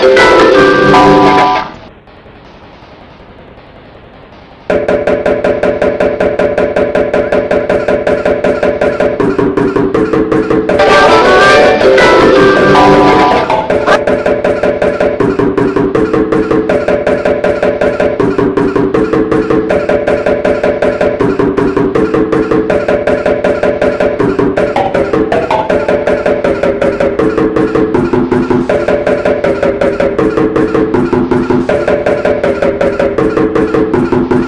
Thank you. Thank